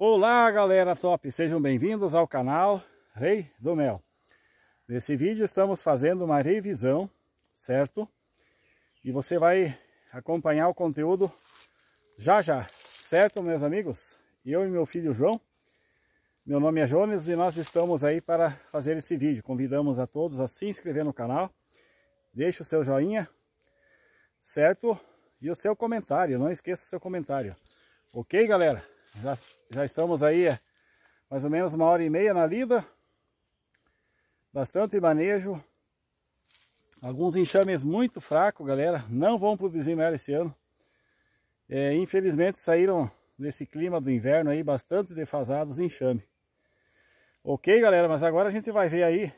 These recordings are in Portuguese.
Olá galera top, sejam bem-vindos ao canal Rei do Mel. Nesse vídeo estamos fazendo uma revisão, certo? E você vai acompanhar o conteúdo já já, certo meus amigos? Eu e meu filho João, meu nome é Jones e nós estamos aí para fazer esse vídeo. Convidamos a todos a se inscrever no canal, deixe o seu joinha, certo? E o seu comentário, não esqueça o seu comentário. Ok galera? Já, já estamos aí é, mais ou menos uma hora e meia na lida. Bastante manejo. Alguns enxames muito fracos, galera. Não vão produzir mel esse ano. É, infelizmente saíram nesse clima do inverno aí bastante defasados enxame. Ok, galera? Mas agora a gente vai ver aí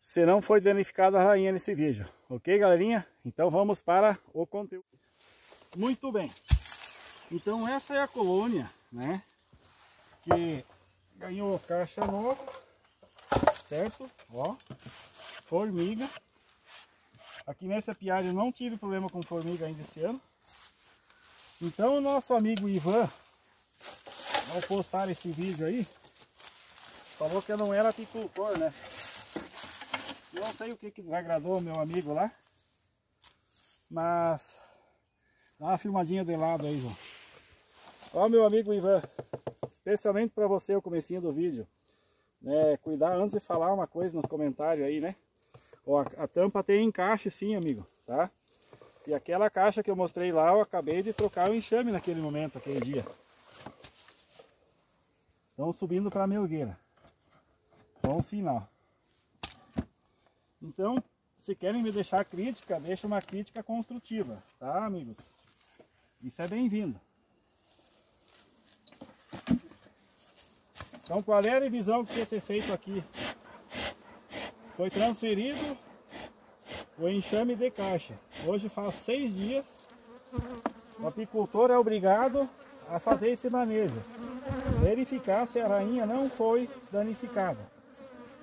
se não foi danificada a rainha nesse vídeo. Ok, galerinha? Então vamos para o conteúdo. Muito bem. Então essa é a colônia, né? Que ganhou caixa nova, certo? Ó, formiga. Aqui nessa piada eu não tive problema com formiga ainda esse ano. Então o nosso amigo Ivan, ao postar esse vídeo aí, falou que eu não era apicultor, né? Não sei o que, que desagradou meu amigo lá, mas dá uma filmadinha de lado aí, João. Ó meu amigo Ivan, especialmente para você o comecinho do vídeo, né, cuidar antes de falar uma coisa nos comentários aí, né? Ó, a, tampa tem encaixe sim, amigo, tá? E aquela caixa que eu mostrei lá, eu acabei de trocar o enxame naquele momento, aquele dia. Estão subindo para a melgueira. Bom sinal. Então, se querem me deixar crítica, deixa uma crítica construtiva, tá amigos? Isso é bem-vindo. Então qual é a revisão que ia ser feito aqui? Foi transferido o enxame de caixa. Hoje faz seis dias. O apicultor é obrigado a fazer esse manejo. Verificar se a rainha não foi danificada.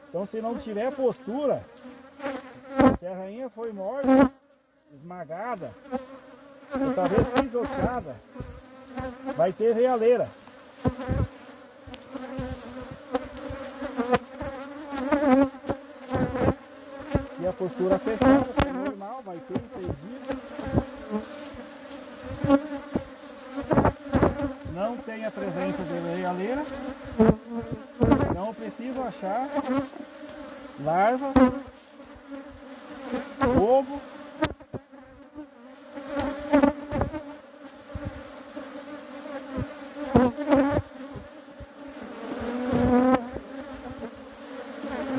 Então se não tiver postura, se a rainha foi morta, esmagada, ou talvez pisoteada, vai ter realeira. Postura fechada, é normal, vai ter seis dias. Não tem a presença de reialeira. Não preciso achar larvas, ovo.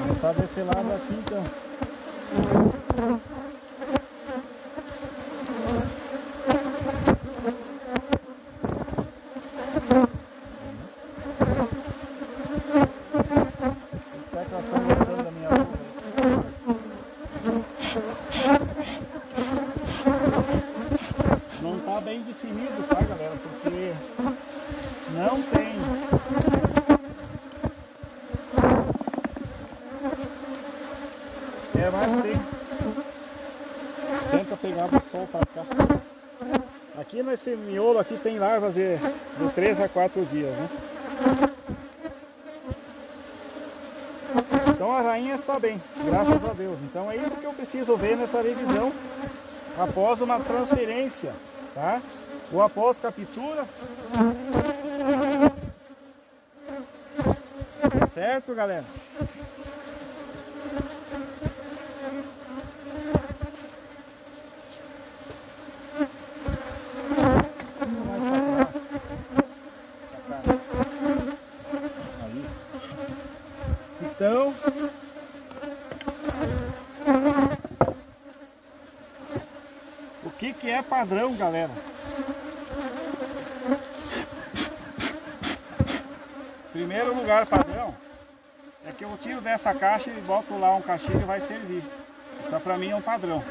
Começar desse lado aqui então. Não está bem definido, tá galera? Porque não tem Mais tem. Tenta pegar do sol para cá. Aqui nesse miolo aqui tem larvas de, de 3 a 4 dias, né? Então a rainha está bem, graças a Deus. Então é isso que eu preciso ver nessa revisão após uma transferência, tá? Ou após captura. Certo, galera? Então, o que é padrão, galera? Primeiro lugar padrão é que eu tiro dessa caixa e boto lá um caixinho que vai servir. Isso para mim é um padrão.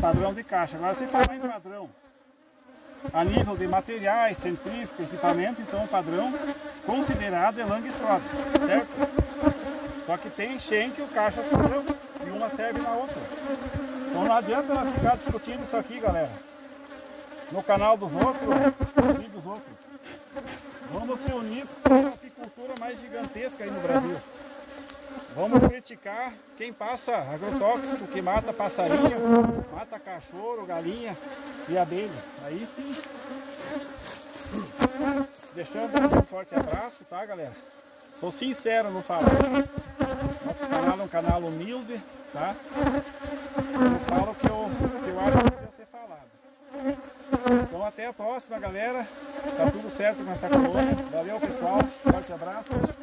Padrão de caixa. Agora se falar em padrão a nível de materiais, científico, equipamento, então o padrão considerado é Langstroth, certo? Só que tem enchente o caixa padrão e uma serve na outra. Então não adianta nós ficar discutindo isso aqui, galera. No canal dos outros e dos outros. Vamos se unir para uma apicultura mais gigantesca aí no Brasil. Vamos criticar quem passa agrotóxico, que mata passarinho, mata cachorro, galinha e abelha. Aí sim. Deixando um forte abraço, tá galera? Sou sincero no falar. Canal é um canal humilde, tá? Eu falo que eu, que eu acho que precisa ser falado. Então até a próxima, galera. Tá tudo certo com essa colônia. Valeu, pessoal. Forte abraço.